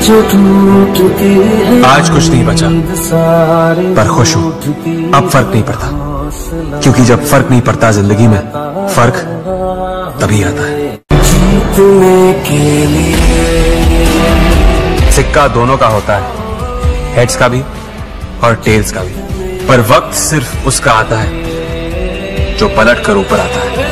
जो आज कुछ नहीं बचा, पर खुश हूँ। अब फ़र्क नहीं पड़ता, क्योंकि जब फ़र्क नहीं पड़ता ज़िंदगी में, फ़र्क तभी आता है। जीतने के लिए सिक्का दोनों का होता है हेड्स का भी और टेल्स का भी। पर वक्त सिर्फ़ उसका आता है, जो पलट कर ऊपर आता है।